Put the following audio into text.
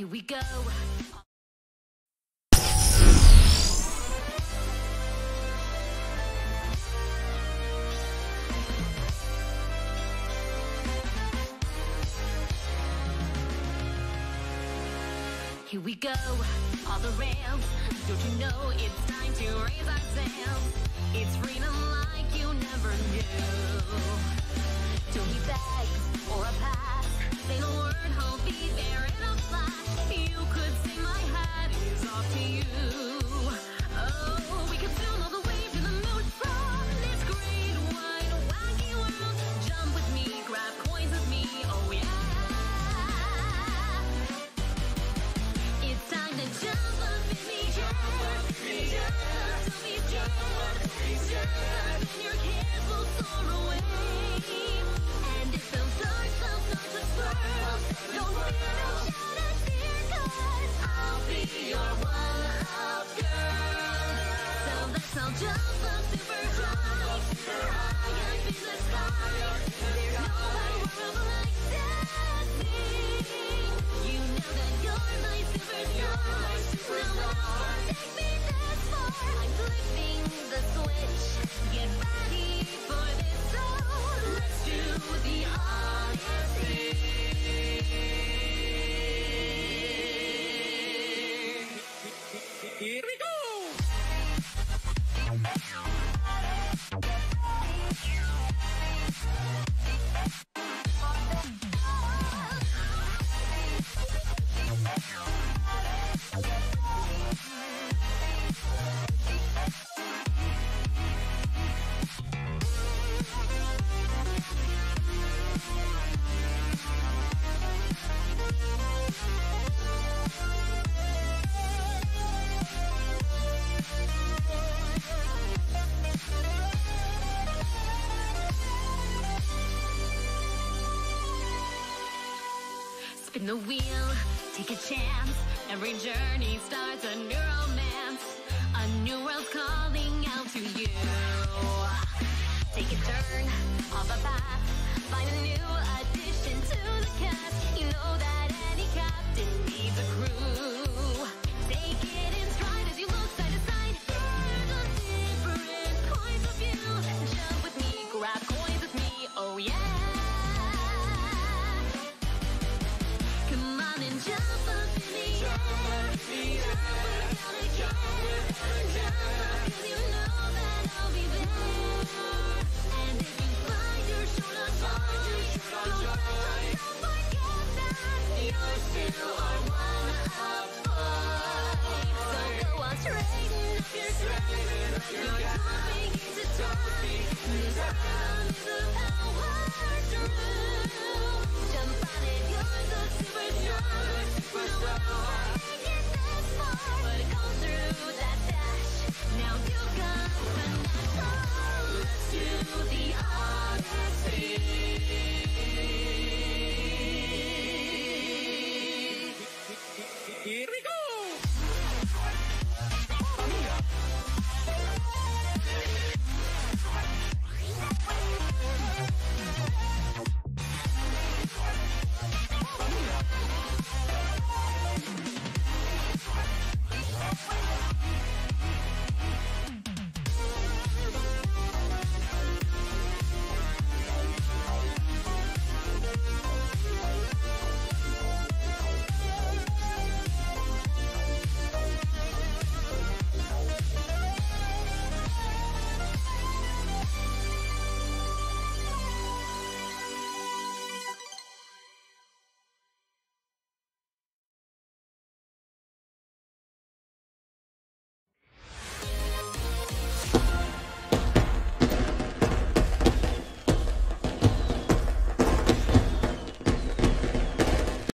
Here we go. Here we go, all the ramps. Don't you know it's time to raise our sails? It's freedom like you never knew. Spin the wheel, take a chance. Every journey starts a new romance. A new world's calling out to you. Take a turn off a path. Find a new addition to the cast. You know that any captain needs a crew.